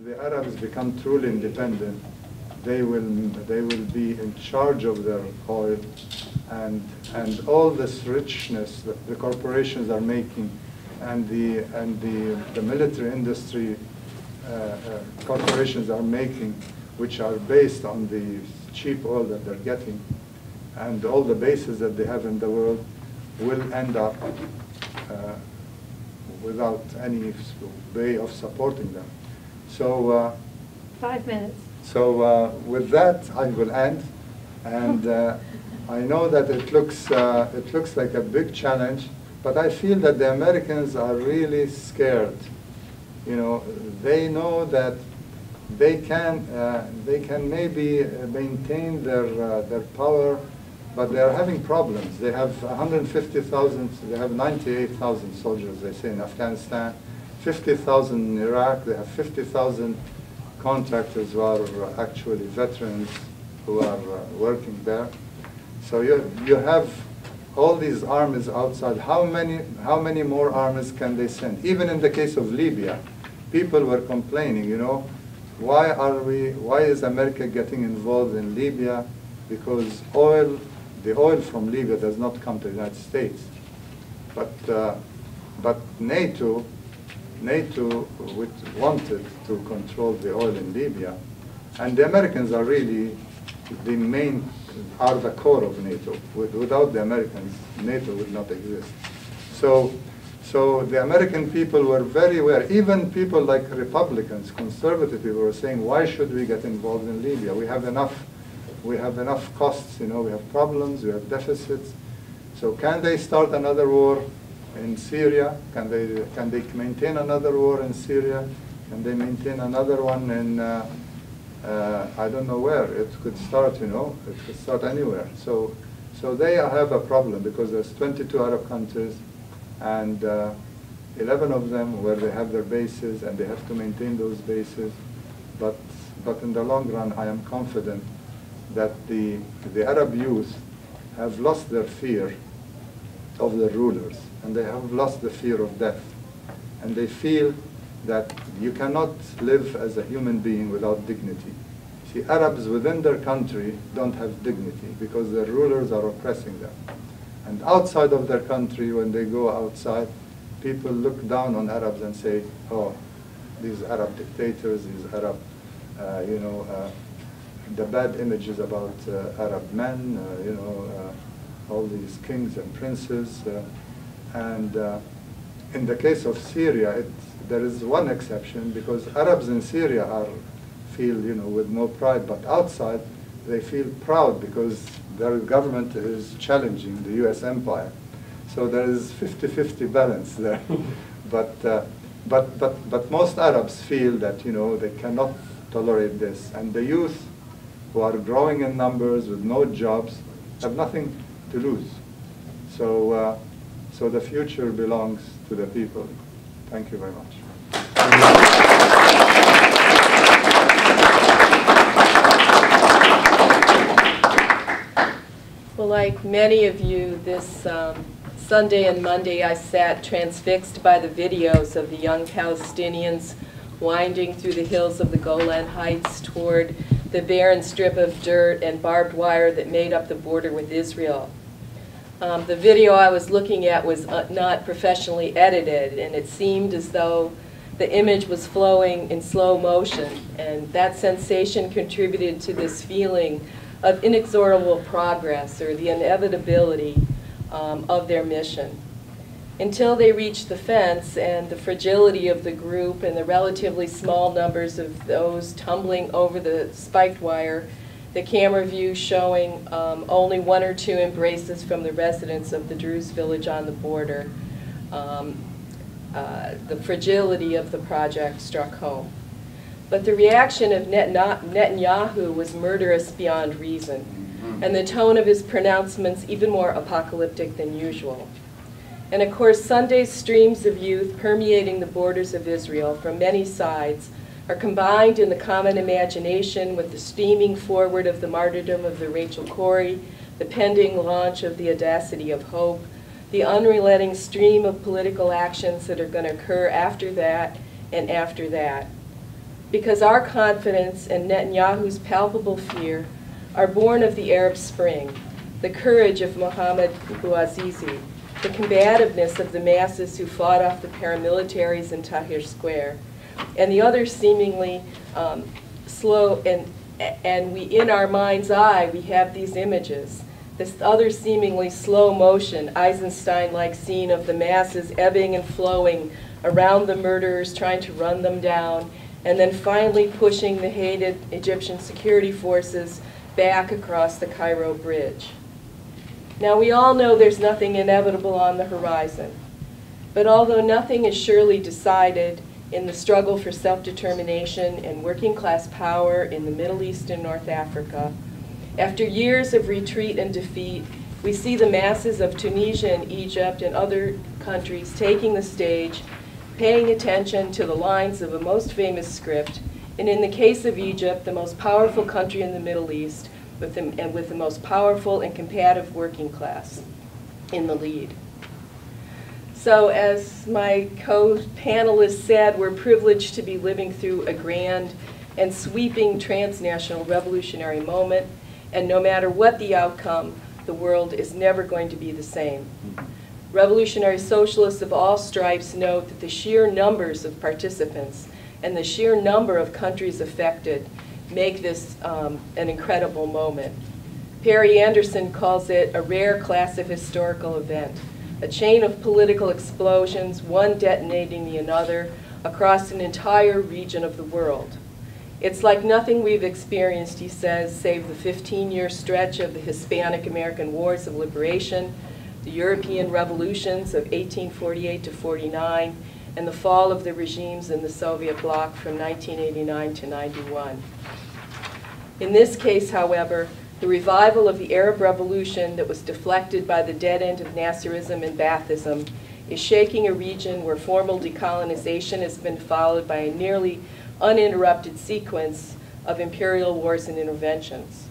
the Arabs become truly independent, they will, they will be in charge of their oil and, and all this richness that the corporations are making and the, and the, the military industry uh, uh, corporations are making, which are based on the cheap oil that they're getting, and all the bases that they have in the world will end up uh, without any way of supporting them. So, uh, Five minutes. so uh, with that, I will end. And uh, I know that it looks, uh, it looks like a big challenge, but I feel that the Americans are really scared. You know, they know that they can, uh, they can maybe uh, maintain their, uh, their power, but they are having problems. They have 150,000, they have 98,000 soldiers, they say, in Afghanistan, 50,000 in Iraq, they have 50,000 contractors who are actually veterans who are uh, working there. So you, you have all these armies outside. How many, how many more armies can they send? Even in the case of Libya, people were complaining, you know, why are we, why is America getting involved in Libya? Because oil, the oil from Libya does not come to the United States. But, uh, but NATO, NATO wanted to control the oil in Libya. And the Americans are really the main, are the core of NATO. Without the Americans, NATO would not exist. So, so the American people were very aware, even people like Republicans, conservative people were saying, why should we get involved in Libya? We have enough, we have enough costs, you know, we have problems, we have deficits. So can they start another war in Syria? Can they, can they maintain another war in Syria? Can they maintain another one in, uh, uh, I don't know where. It could start, you know, it could start anywhere. So, so they have a problem because there's 22 Arab countries and uh, 11 of them where they have their bases and they have to maintain those bases. But, but in the long run, I am confident that the, the Arab youth have lost their fear of the rulers and they have lost the fear of death. And they feel that you cannot live as a human being without dignity. See, Arabs within their country don't have dignity because their rulers are oppressing them. And outside of their country, when they go outside, people look down on Arabs and say, oh, these Arab dictators, these Arab, uh, you know, uh, the bad images about uh, Arab men, uh, you know, uh, all these kings and princes. uh, and uh, in the case of Syria, it, there is one exception because Arabs in Syria are feel, you know, with no pride, but outside they feel proud because their government is challenging the U.S. empire. So there is 50-50 balance there. but, uh, but, but, but most Arabs feel that, you know, they cannot tolerate this. And the youth who are growing in numbers with no jobs have nothing to lose. So, uh, so the future belongs to the people. Thank you very much. Well, like many of you, this um, Sunday and Monday, I sat transfixed by the videos of the young Palestinians winding through the hills of the Golan Heights toward the barren strip of dirt and barbed wire that made up the border with Israel. Um, the video I was looking at was uh, not professionally edited, and it seemed as though the image was flowing in slow motion, and that sensation contributed to this feeling of inexorable progress or the inevitability um, of their mission. Until they reached the fence and the fragility of the group and the relatively small numbers of those tumbling over the spiked wire, the camera view showing um, only one or two embraces from the residents of the Druze village on the border. Um, uh, the fragility of the project struck home. But the reaction of Netanyahu was murderous beyond reason, and the tone of his pronouncements even more apocalyptic than usual. And of course, Sunday's streams of youth permeating the borders of Israel from many sides are combined in the common imagination with the steaming forward of the martyrdom of the Rachel Corrie, the pending launch of the audacity of hope, the unrelenting stream of political actions that are going to occur after that and after that. because our confidence and Netanyahu's palpable fear are born of the Arab Spring, the courage of Mohammed Bouazizi, the combativeness of the masses who fought off the paramilitaries in Tahrir Square, and the other seemingly um, slow and and we in our mind's eye we have these images. This other seemingly slow motion eisenstein-like scene of the masses ebbing and flowing around the murderers trying to run them down and then finally pushing the hated egyptian security forces back across the cairo bridge now we all know there's nothing inevitable on the horizon but although nothing is surely decided in the struggle for self-determination and working class power in the Middle East and North Africa. After years of retreat and defeat, we see the masses of Tunisia and Egypt and other countries taking the stage, paying attention to the lines of a most famous script, and in the case of Egypt, the most powerful country in the Middle East, with the, and with the most powerful and combative working class in the lead. So as my co-panelists said, we're privileged to be living through a grand and sweeping transnational revolutionary moment, and no matter what the outcome, the world is never going to be the same. Revolutionary socialists of all stripes note that the sheer numbers of participants and the sheer number of countries affected make this um, an incredible moment. Perry Anderson calls it a rare class of historical event a chain of political explosions, one detonating the another, across an entire region of the world. It's like nothing we've experienced, he says, save the 15-year stretch of the Hispanic-American Wars of Liberation, the European revolutions of 1848 to 49, and the fall of the regimes in the Soviet bloc from 1989 to 91. In this case, however, the revival of the Arab Revolution that was deflected by the dead end of Nasserism and Baathism is shaking a region where formal decolonization has been followed by a nearly uninterrupted sequence of imperial wars and interventions.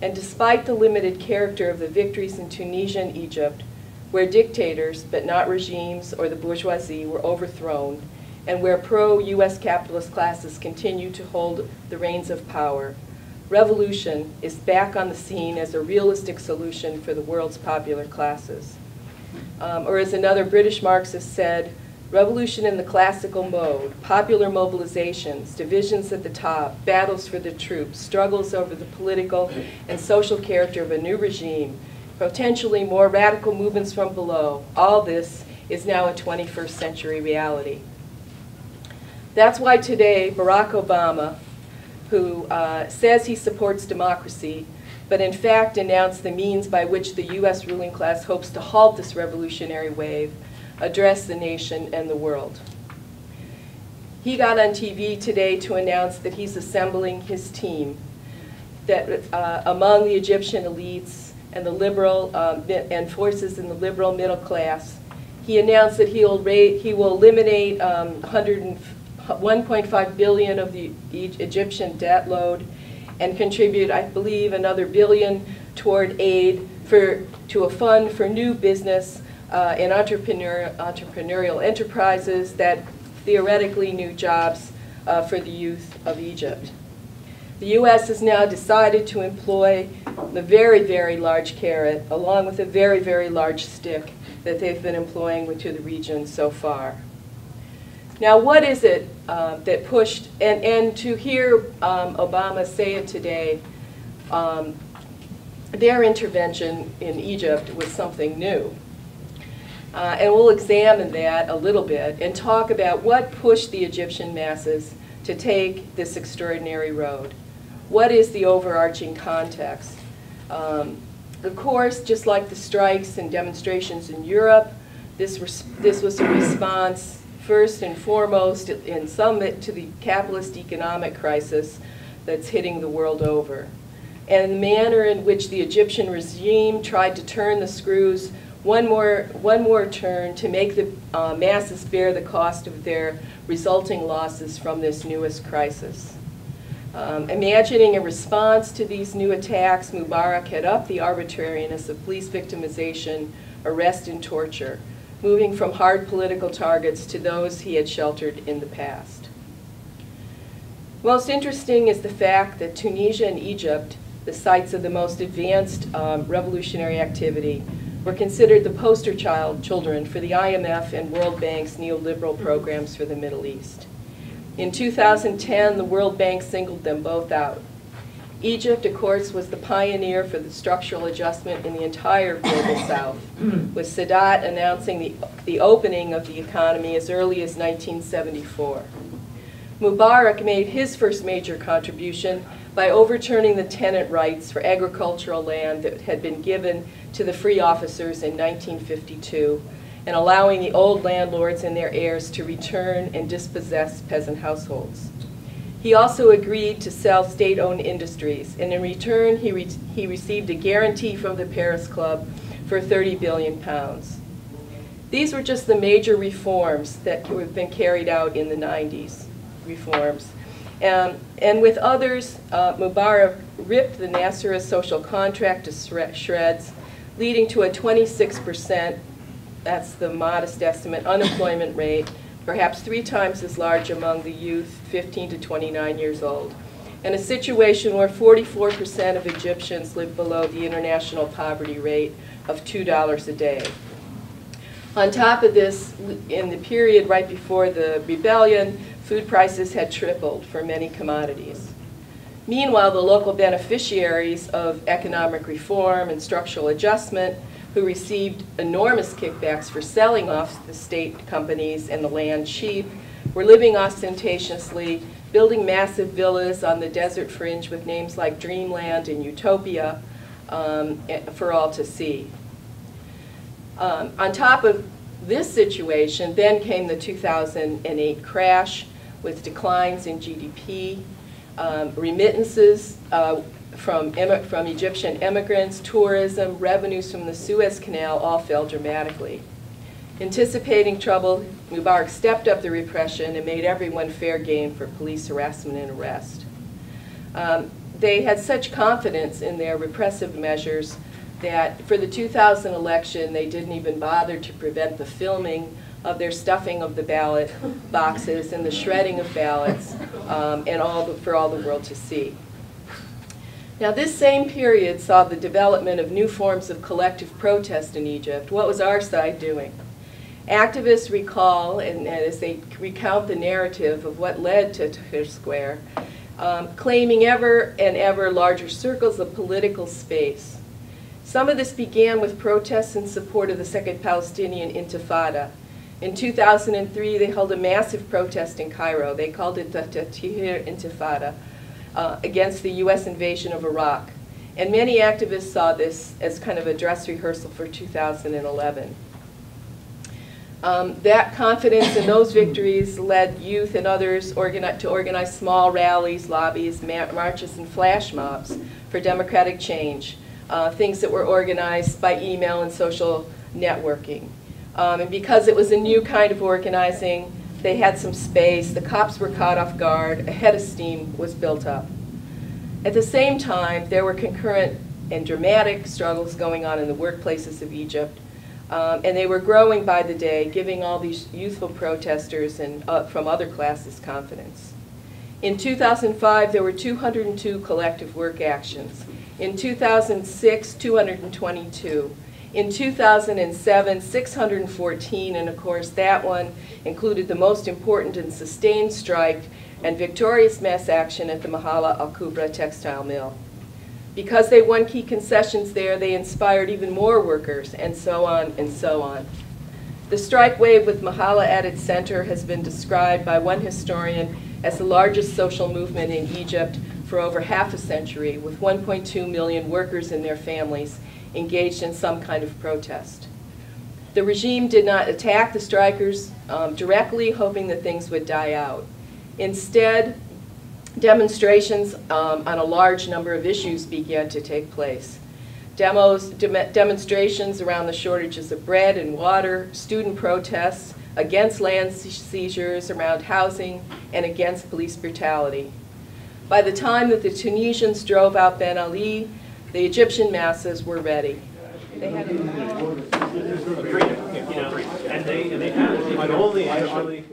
And despite the limited character of the victories in Tunisia and Egypt, where dictators, but not regimes or the bourgeoisie, were overthrown, and where pro-U.S. capitalist classes continue to hold the reins of power, revolution is back on the scene as a realistic solution for the world's popular classes. Um, or as another British Marxist said, revolution in the classical mode, popular mobilizations, divisions at the top, battles for the troops, struggles over the political and social character of a new regime, potentially more radical movements from below, all this is now a 21st century reality. That's why today Barack Obama, who uh, says he supports democracy, but in fact announced the means by which the U.S. ruling class hopes to halt this revolutionary wave, address the nation and the world. He got on TV today to announce that he's assembling his team, that uh, among the Egyptian elites and the liberal um, and forces in the liberal middle class, he announced that he'll he will eliminate um, 100 1.5 billion of the Egyptian debt load and contribute, I believe, another billion toward aid for, to a fund for new business uh, and entrepreneur, entrepreneurial enterprises that theoretically new jobs uh, for the youth of Egypt. The U.S. has now decided to employ the very, very large carrot along with a very, very large stick that they've been employing to the region so far. Now, what is it uh, that pushed, and, and to hear um, Obama say it today, um, their intervention in Egypt was something new. Uh, and we'll examine that a little bit and talk about what pushed the Egyptian masses to take this extraordinary road. What is the overarching context? Um, of course, just like the strikes and demonstrations in Europe, this, this was a response first and foremost in some to the capitalist economic crisis that's hitting the world over. And the manner in which the Egyptian regime tried to turn the screws one more, one more turn to make the uh, masses bear the cost of their resulting losses from this newest crisis. Um, imagining a response to these new attacks, Mubarak had upped the arbitrariness of police victimization, arrest, and torture moving from hard political targets to those he had sheltered in the past. Most interesting is the fact that Tunisia and Egypt, the sites of the most advanced um, revolutionary activity, were considered the poster child children for the IMF and World Bank's neoliberal programs for the Middle East. In 2010, the World Bank singled them both out. Egypt, of course, was the pioneer for the structural adjustment in the entire global south, with Sadat announcing the, the opening of the economy as early as 1974. Mubarak made his first major contribution by overturning the tenant rights for agricultural land that had been given to the free officers in 1952 and allowing the old landlords and their heirs to return and dispossess peasant households. He also agreed to sell state-owned industries, and in return, he, re he received a guarantee from the Paris Club for 30 billion pounds. These were just the major reforms that have been carried out in the 90s, reforms. Um, and with others, uh, Mubarak ripped the Nasserist social contract to shreds, leading to a 26%, that's the modest estimate, unemployment rate, perhaps three times as large among the youth 15 to 29 years old, and a situation where 44% of Egyptians live below the international poverty rate of $2 a day. On top of this, in the period right before the rebellion, food prices had tripled for many commodities. Meanwhile, the local beneficiaries of economic reform and structural adjustment who received enormous kickbacks for selling off the state companies and the land cheap, were living ostentatiously, building massive villas on the desert fringe with names like Dreamland and Utopia um, eh, for all to see. Um, on top of this situation, then came the 2008 crash with declines in GDP, um, remittances uh, from, from Egyptian immigrants, tourism, revenues from the Suez Canal all fell dramatically. Anticipating trouble, Mubarak stepped up the repression and made everyone fair game for police harassment and arrest. Um, they had such confidence in their repressive measures that for the 2000 election, they didn't even bother to prevent the filming of their stuffing of the ballot boxes and the shredding of ballots um, and all the, for all the world to see. Now this same period saw the development of new forms of collective protest in Egypt. What was our side doing? Activists recall, and, as they recount the narrative of what led to Tahrir Square, um, claiming ever and ever larger circles of political space. Some of this began with protests in support of the Second Palestinian Intifada. In 2003, they held a massive protest in Cairo. They called it the Tahrir Intifada uh, against the U.S. invasion of Iraq. And many activists saw this as kind of a dress rehearsal for 2011. Um, that confidence in those victories led youth and others organi to organize small rallies, lobbies, ma marches, and flash mobs for democratic change, uh, things that were organized by email and social networking. Um, and because it was a new kind of organizing, they had some space, the cops were caught off guard, a head of steam was built up. At the same time, there were concurrent and dramatic struggles going on in the workplaces of Egypt, um, and they were growing by the day, giving all these youthful protesters and uh, from other classes confidence. In 2005, there were 202 collective work actions. In 2006, 222. In 2007, 614, and of course that one included the most important and sustained strike and victorious mass action at the Mahala Al-Kubra textile mill. Because they won key concessions there, they inspired even more workers, and so on and so on. The strike wave with Mahala at its center has been described by one historian as the largest social movement in Egypt for over half a century, with 1.2 million workers and their families engaged in some kind of protest. The regime did not attack the strikers um, directly, hoping that things would die out. Instead, demonstrations um, on a large number of issues began to take place. Demos, de demonstrations around the shortages of bread and water, student protests against land seizures around housing, and against police brutality. By the time that the Tunisians drove out Ben Ali, the Egyptian masses were ready. They had and they, and they had, only actually